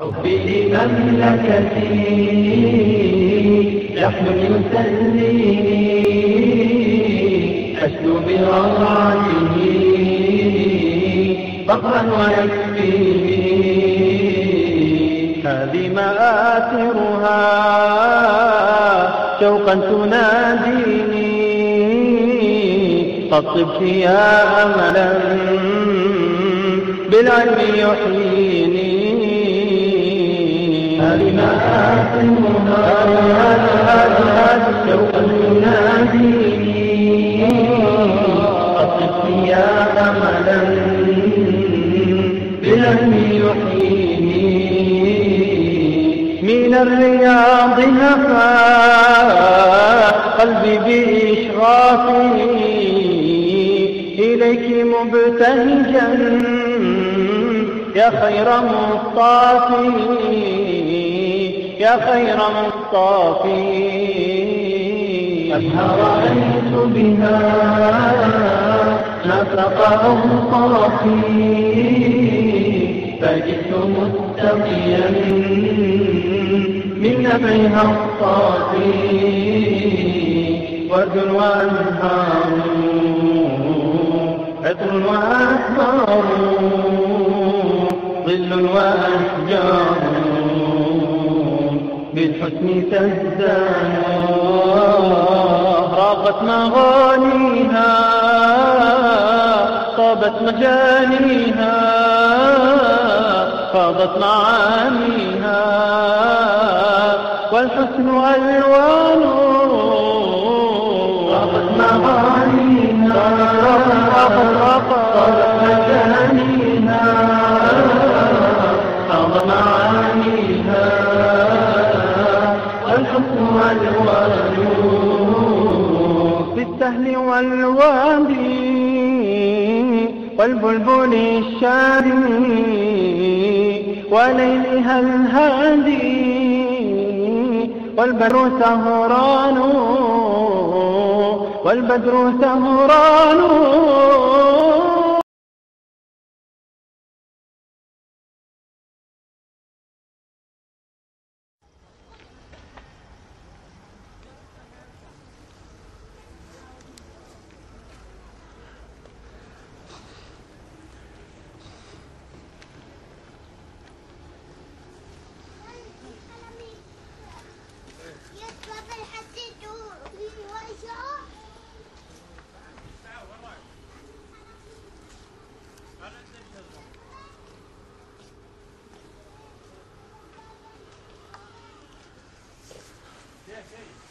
حبي لمملكتي لحن يسليني أشدو برغعته فقرا ويكفيني. هذه مآثرها شوقا تناديني طبت يا أملا بالعلم يحييني. هذه مآثرها شوقا تناديني قد طبت يا أملا بالعلم يحييني من الرياض هفا قلبي بإشرافي. إليك مبتهجا يا خير مصطفي يا خير مصطفي. أبها رأيت بها نفق أوصافي. فجئت مستقيا من نبعها الصافي ورد وأنهار عطر وأحمار ظل وأشجار بالحسن تزدان راقت مغانيها طابت مجانيها فاضت معانيها. والحسن ألوان طابت مغانيها طابت مجانيها فاضت معانيها والحسن ألوان في السهل والوادي والبلبل الشاري وليلها الهادي والبدر سهران والبدر سهران sí.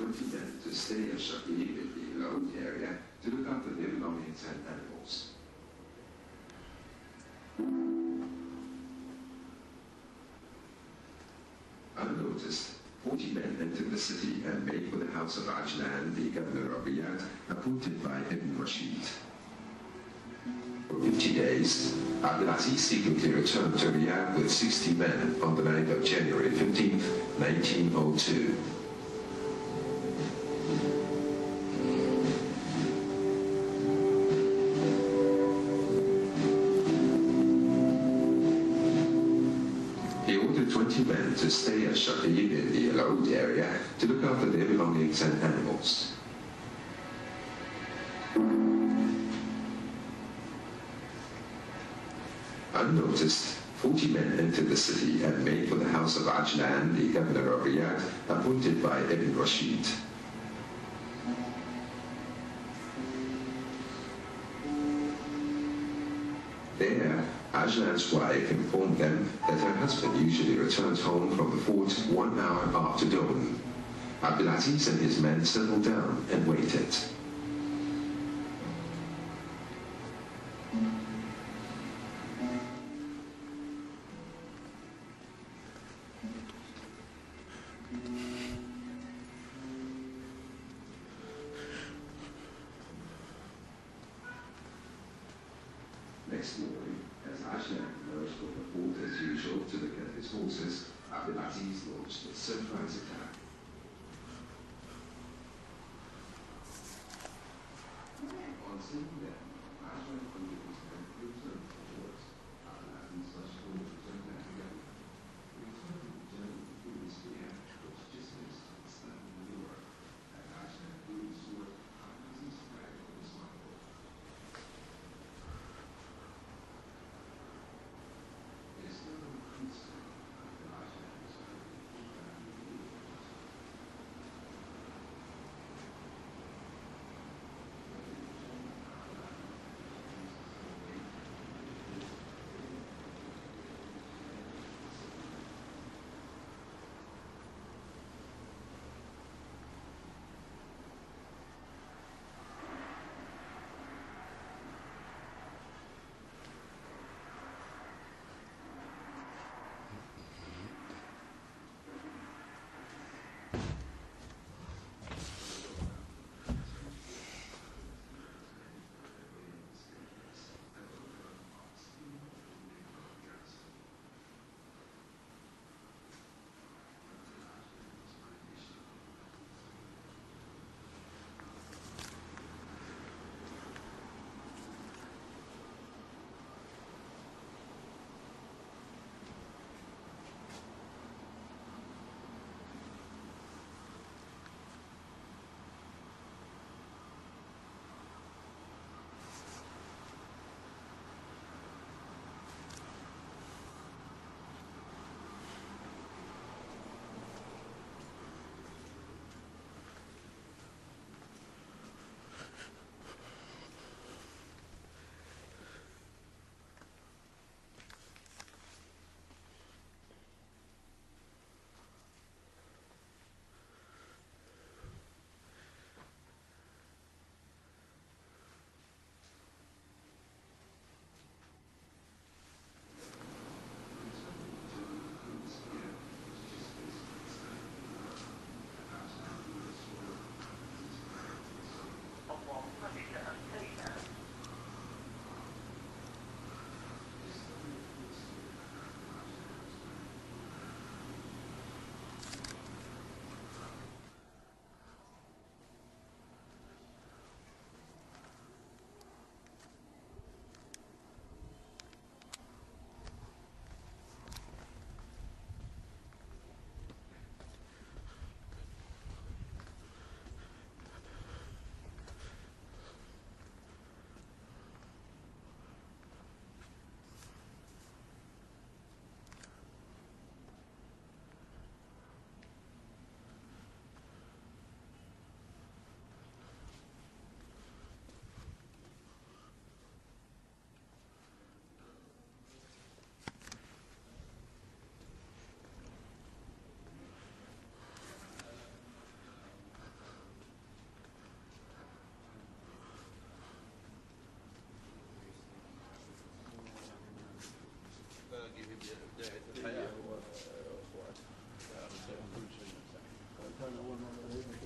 20 men to stay at Shaqib in the Load area to look after their belongings and animals. Unnoticed, 40 men entered the city and made for the house of Ajlan, the governor of Riyadh, appointed by Ibn Rashid. For 50 days, Abdulaziz secretly returned to Riyadh with 60 men on the night of January 15, 1902. To stay at Shaqib in the Al area to look after their belongings and animals. Unnoticed, 40 men entered the city and made for the house of Ajlan, the governor of Riyadh, appointed by Ibn Rashid. There, Ajlan's wife informed them that her husband usually returns home from the fort one hour after dawn. Abdulaziz and his men settled down and waited. Next morning, as Ajlan emerged from the fort as usual to look at his horses, Abdulaziz launched a surprise attack. Probably one more